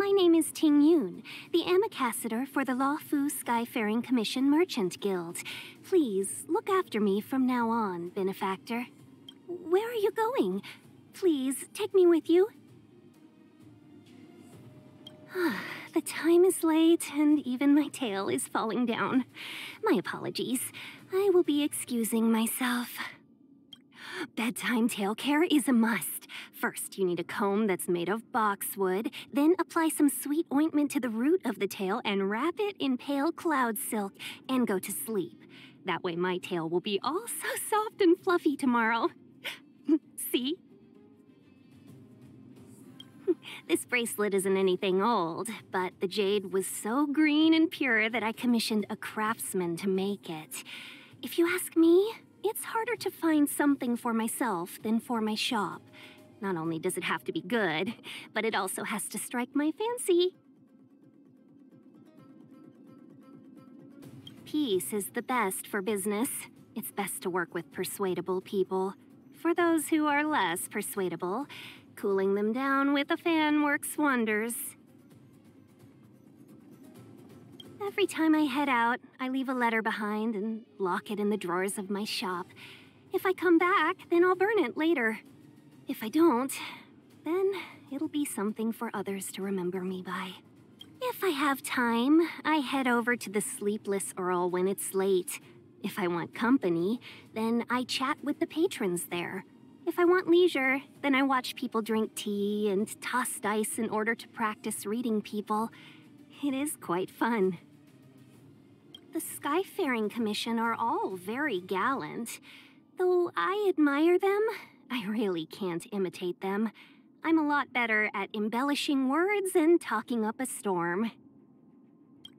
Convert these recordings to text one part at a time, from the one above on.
My name is Tingyun, the ambassador for the Luofu Skyfaring Commission Merchant Guild. Please look after me from now on, benefactor. Where are you going? Please take me with you. the time is late, and even my tail is falling down. My apologies. I will be excusing myself. Bedtime tail care is a must. First, you need a comb that's made of boxwood, then apply some sweet ointment to the root of the tail and wrap it in pale cloud silk and go to sleep. That way my tail will be all so soft and fluffy tomorrow. See? this bracelet isn't anything old, but the jade was so green and pure that I commissioned a craftsman to make it. If you ask me, it's harder to find something for myself than for my shop. Not only does it have to be good, but it also has to strike my fancy. Peace is the best for business. It's best to work with persuadable people. For those who are less persuadable, cooling them down with a fan works wonders. Every time I head out, I leave a letter behind and lock it in the drawers of my shop. If I come back, then I'll burn it later. If I don't, then it'll be something for others to remember me by. If I have time, I head over to the Sleepless Earl when it's late. If I want company, then I chat with the patrons there. If I want leisure, then I watch people drink tea and toss dice in order to practice reading people. It is quite fun. The Skyfaring Commission are all very gallant. Though I admire them, I really can't imitate them. I'm a lot better at embellishing words and talking up a storm.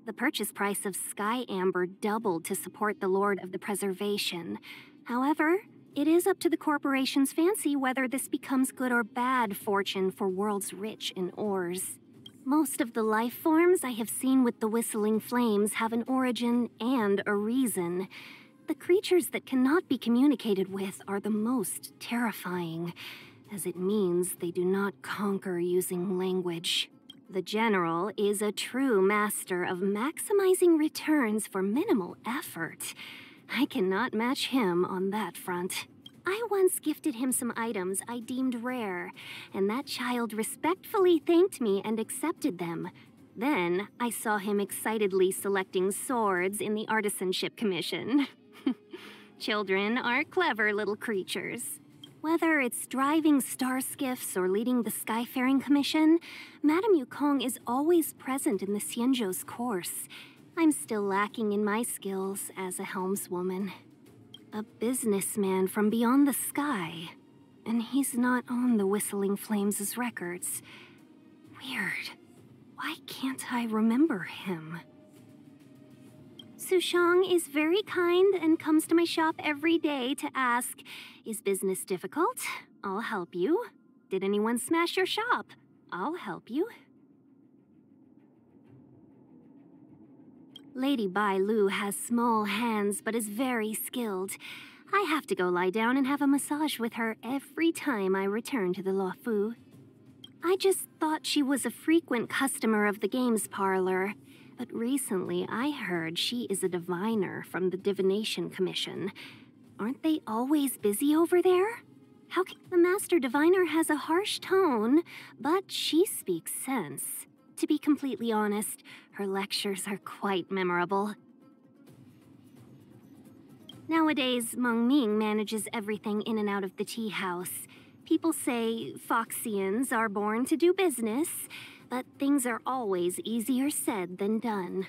The purchase price of Sky Amber doubled to support the Lord of the Preservation. However, it is up to the corporation's fancy whether this becomes good or bad fortune for worlds rich in ores. Most of the life forms I have seen with the Whistling Flames have an origin and a reason. The creatures that cannot be communicated with are the most terrifying, as it means they do not conquer using language. The General is a true master of maximizing returns for minimal effort. I cannot match him on that front. I once gifted him some items I deemed rare, and that child respectfully thanked me and accepted them. Then I saw him excitedly selecting swords in the Artisanship Commission. Children are clever little creatures. Whether it's driving star skiffs or leading the Skyfaring Commission, Madame Yukong is always present in the Xianzhou's course. I'm still lacking in my skills as a helmswoman. A businessman from beyond the sky. And he's not on the Whistling Flames' records. Weird. Why can't I remember him? Sushang is very kind and comes to my shop every day to ask, Is business difficult? I'll help you. Did anyone smash your shop? I'll help you. Lady Bailu has small hands but is very skilled. I have to go lie down and have a massage with her every time I return to the Luofu. I just thought she was a frequent customer of the games parlor, but recently I heard she is a diviner from the Divination Commission. Aren't they always busy over there? How can the Master Diviner has a harsh tone, but she speaks sense. To be completely honest, her lectures are quite memorable. Nowadays, Meng Ming manages everything in and out of the tea house. People say Foxians are born to do business, but things are always easier said than done.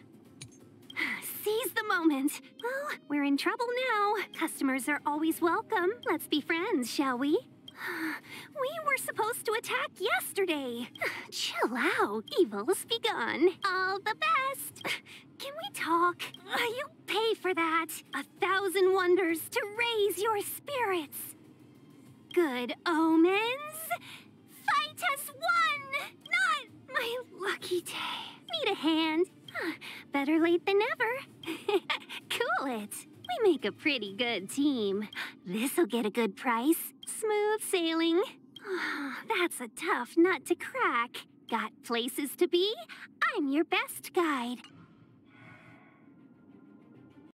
Seize the moment. Well, we're in trouble now. Customers are always welcome. Let's be friends, shall we? We were supposed to attack yesterday. Chill out. Evil's begun. All the best. Can we talk? Uh, you pay for that. A thousand wonders to raise your spirits. Good omens. Fight has won. Not my lucky day. Need a hand. Better late than never. cool it. We make a pretty good team. This'll get a good price. Smooth sailing. Ah, that's a tough nut to crack. got places to be, I'm your best guide.